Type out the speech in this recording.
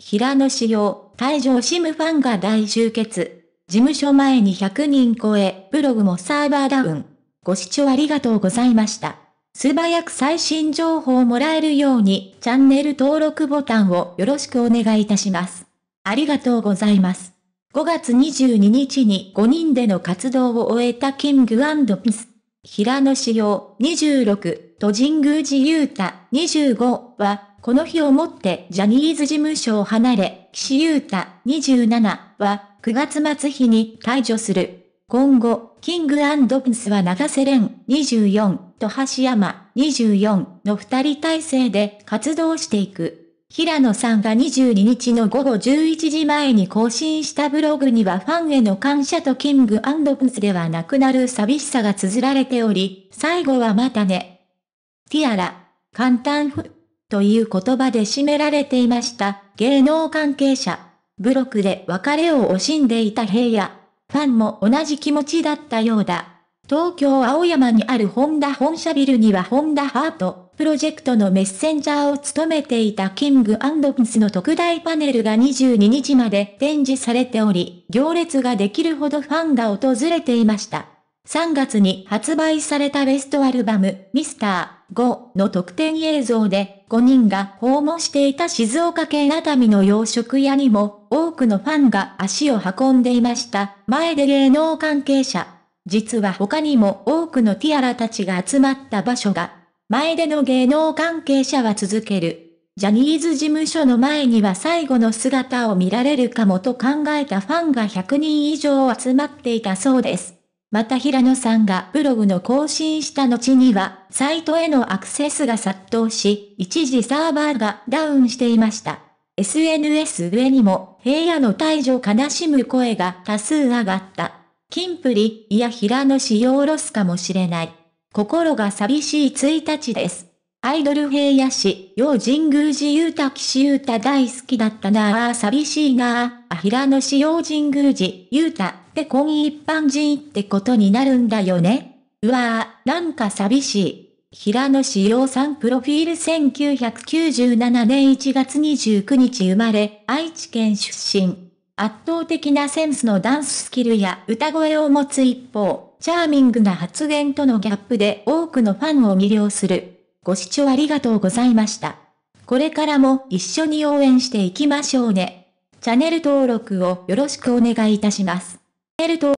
平野仕様、退場シムファンが大集結。事務所前に100人超え、ブログもサーバーダウン。ご視聴ありがとうございました。素早く最新情報をもらえるように、チャンネル登録ボタンをよろしくお願いいたします。ありがとうございます。5月22日に5人での活動を終えたキングピス。平野志陽26と神宮寺勇太25は、この日をもってジャニーズ事務所を離れ、岸優太27は9月末日に退場する。今後、キングピンスは長瀬廉24と橋山24の二人体制で活動していく。平野さんが22日の午後11時前に更新したブログにはファンへの感謝とキングプンスではなくなる寂しさが綴られており、最後はまたね。ティアラ、簡単ふ、という言葉で締められていました芸能関係者。ブロックで別れを惜しんでいた平野。ファンも同じ気持ちだったようだ。東京青山にあるホンダ本社ビルにはホンダハート。プロジェクトのメッセンジャーを務めていたキングピンスの特大パネルが22日まで展示されており、行列ができるほどファンが訪れていました。3月に発売されたベストアルバム、ミスター5の特典映像で、5人が訪問していた静岡県熱海の洋食屋にも、多くのファンが足を運んでいました。前で芸能関係者。実は他にも多くのティアラたちが集まった場所が前での芸能関係者は続ける。ジャニーズ事務所の前には最後の姿を見られるかもと考えたファンが100人以上集まっていたそうです。また平野さんがブログの更新した後には、サイトへのアクセスが殺到し、一時サーバーがダウンしていました。SNS 上にも、平野の退場悲しむ声が多数上がった。金プリ、いや平野仕様ロスかもしれない。心が寂しい1日です。アイドル平野市、陽神宮寺雄太騎士雄太大好きだったなあ寂しいなあ、平野市陽神宮寺雄太って今一般人ってことになるんだよね。うわぁ、なんか寂しい。平野志陽さんプロフィール1997年1月29日生まれ、愛知県出身。圧倒的なセンスのダンススキルや歌声を持つ一方、チャーミングな発言とのギャップで多くのファンを魅了する。ご視聴ありがとうございました。これからも一緒に応援していきましょうね。チャンネル登録をよろしくお願いいたします。